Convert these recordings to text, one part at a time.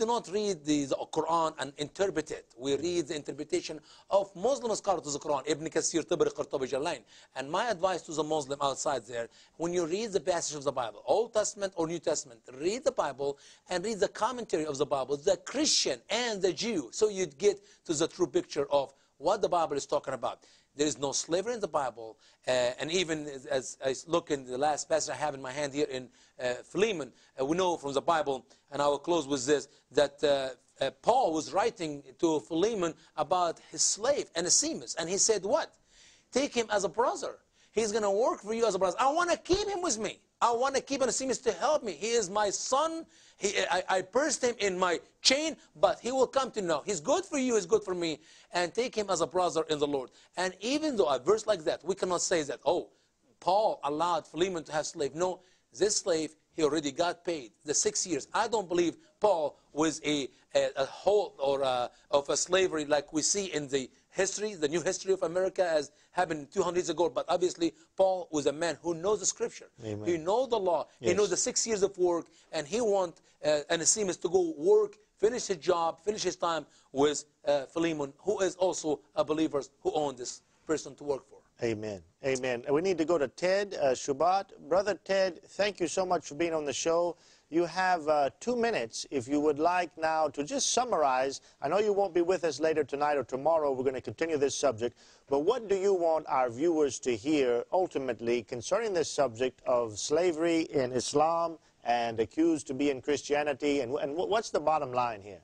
do not read the, the Quran and interpret it. We read the interpretation of Muslim scholars of the Quran, Ibn Kathir, Tabari, Qurtubi, Jalain. And my advice to the Muslim outside there, when you read the passage of the Bible, Old Testament or New Testament, read the Bible and read the commentary of the Bible, the Christian and the Jew, so you'd get to the true picture of what the Bible is talking about. There is no slavery in the Bible. Uh, and even as, I look in the last passage I have in my hand here in uh, Philemon, uh, we know from the Bible, and I will close with this, that uh, uh, Paul was writing to Philemon about his slave, Onesimus. And he said, What? Take him as a brother. He's going to work for you as a brother. I want to keep him with me. I want to keep Onesimus to help me. He is my son. He, I, I pursed him in my chain, but he will come to know. He's good for you, he's good for me. And take him as a brother in the Lord. And even though a verse like that, we cannot say that, oh, Paul allowed Philemon to have slave. No, this slave, he already got paid. The six years. I don't believe Paul was a, a, a whole or a, of a slavery like we see in the history, the new history of America as happened 200 years ago. But obviously, Paul was a man who knows the scripture. Amen. He knows the law. Yes. He knows the six years of work. And he wants uh, Onesimus to go work, finish his job, finish his time with uh, Philemon, who is also a believer who owned this person to work for. Amen. Amen. We need to go to Ted uh, Shoebat. Brother Ted, thank you so much for being on the show. You have uh, two minutes if you would like now to just summarize. I know you won't be with us later tonight or tomorrow. We're going to continue this subject. But what do you want our viewers to hear ultimately concerning this subject of slavery in Islam and accused to be in Christianity? And, and what's the bottom line here?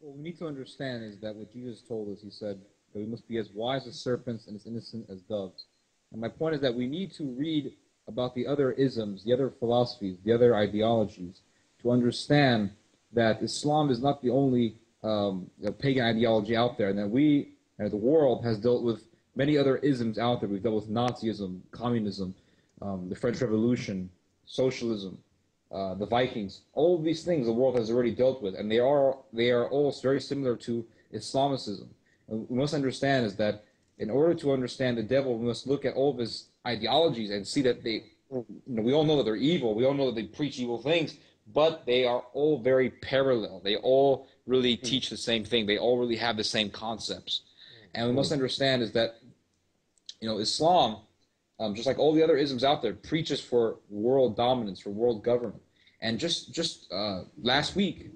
What we need to understand is that what Jesus told us, he said that we must be as wise as serpents and as innocent as doves. And my point is that we need to read about the other isms, the other philosophies, the other ideologies, to understand that Islam is not the only um, pagan ideology out there, and that we, and the world, has dealt with many other isms out there. We've dealt with Nazism, communism, um, the French Revolution, socialism, uh, the Vikings. All these things the world has already dealt with, and they are they are all very similar to Islamicism. We must understand is that in order to understand the devil, we must look at all of his ideologies and see that they, you know, we all know that they're evil. We all know that they preach evil things, but they are all very parallel. They all really teach the same thing. They all really have the same concepts. And we must understand is that, you know, Islam, um, just like all the other isms out there, preaches for world dominance, for world government. And just just uh, last week,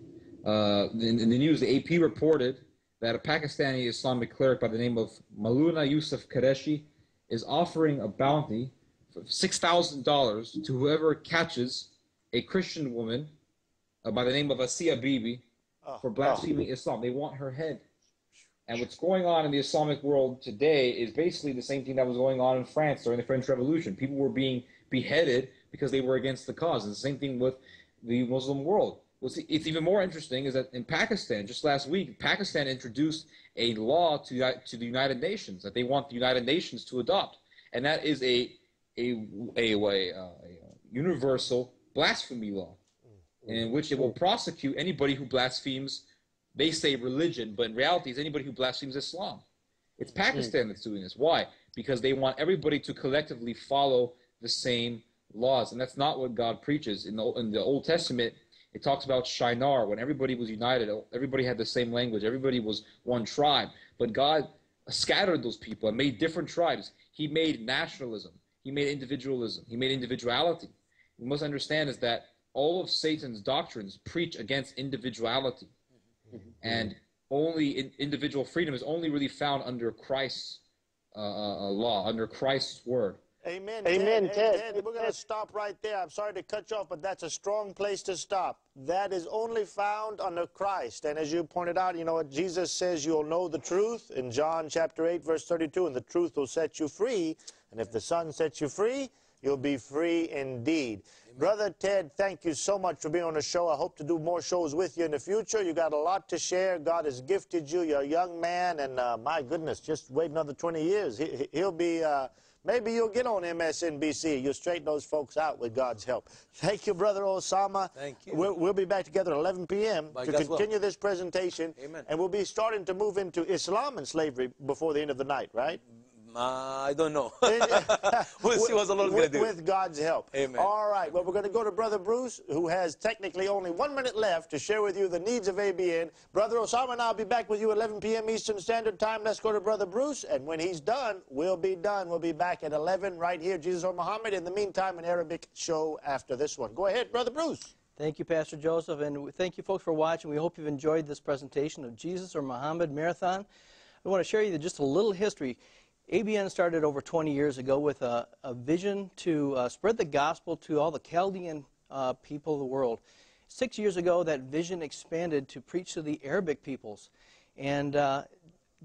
uh, in, in the news, the AP reported that a Pakistani Islamic cleric by the name of Maulana Yusuf Qureshi is offering a bounty of $6,000 to whoever catches a Christian woman uh, by the name of Asia Bibi for blaspheming Islam. They want her head. And what's going on in the Islamic world today is basically the same thing that was going on in France during the French Revolution. People were being beheaded because they were against the cause. And the same thing with the Muslim world. What's it's even more interesting is that in Pakistan, just last week, Pakistan introduced a law to, to the United Nations that they want the United Nations to adopt, and that is a a a, a, a universal blasphemy law, mm. in which it will prosecute anybody who blasphemes. They say religion, but in reality, it's anybody who blasphemes Islam. It's mm. Pakistan that's doing this. Why? Because they want everybody to collectively follow the same laws, and that's not what God preaches in the in the Old Testament it talks about Shinar when everybody was united, everybody had the same language, everybody was one tribe. But God scattered those people and made different tribes. He made nationalism, He made individualism, He made individuality. We must understand is that all of Satan's doctrines preach against individuality. And only in, individual freedom is only really found under Christ's uh, uh, law, under Christ's word. Amen. Amen, Ted. Ted. Hey, Ted, we're going to stop right there. I'm sorry to cut you off, but that's a strong place to stop. That is only found under Christ. And as you pointed out, you know what Jesus says, you'll know the truth in John chapter 8, verse 32, and the truth will set you free. And if the Son sets you free, you'll be free indeed. Amen. Brother Ted, thank you so much for being on the show. I hope to do more shows with you in the future. You got a lot to share. God has gifted you. You're a young man, and uh, my goodness, just wait another 20 years. He, will be. Uh, Maybe you'll get on MSNBC. You'll straighten those folks out with God's help. Thank you, Brother Osama. Thank you. We'll, we'll be back together at 11 p.m. By to God's continue will. this presentation. Amen. And we'll be starting to move into Islam and slavery before the end of the night, right? I don't know. we'll see what the Lord's going with, to do. with God's help. Amen. All right. Well, we're going to go to Brother Bruce, who has technically only one minute left to share with you the needs of ABN. Brother Osama and I'll be back with you at 11 p.m. Eastern Standard Time. Let's go to Brother Bruce, and when he's done, we'll be done. We'll be back at 11 right here, Jesus or Muhammad. In the meantime, an Arabic show after this one. Go ahead, Brother Bruce. Thank you, Pastor Joseph, and thank you, folks, for watching. We hope you've enjoyed this presentation of Jesus or Muhammad Marathon. I want to share you just a little history. ABN started over 20 years ago with a, a vision to uh, spread the gospel to all the Chaldean uh, people of the world. Six years ago, that vision expanded to preach to the Arabic peoples. And uh,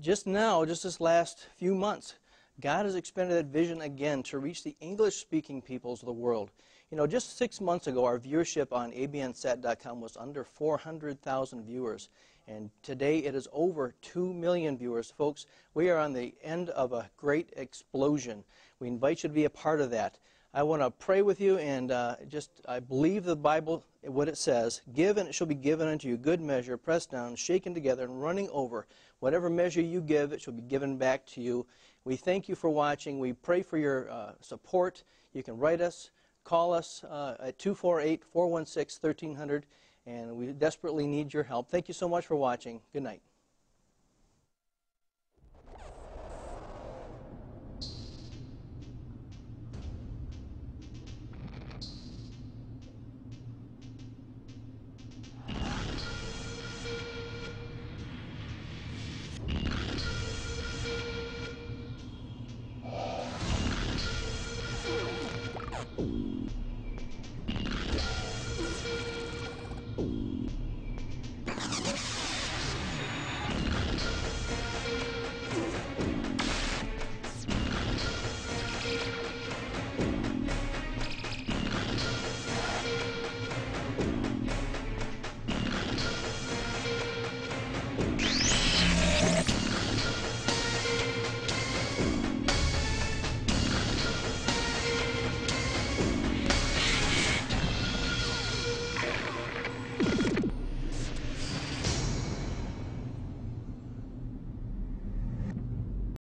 just now, just this last few months, God has expanded that vision again to reach the English speaking peoples of the world. You know, just six months ago, our viewership on abnsat.com was under 400,000 viewers. And today it is over 2 million viewers. Folks, we are on the end of a great explosion. We invite you to be a part of that. I want to pray with you and uh, just, I believe the Bible, what it says give and it shall be given unto you, good measure, pressed down, shaken together, and running over. Whatever measure you give, it shall be given back to you. We thank you for watching. We pray for your uh, support. You can write us, call us uh, at 248 416 1300, and we desperately need your help. Thank you so much for watching. Good night. うん。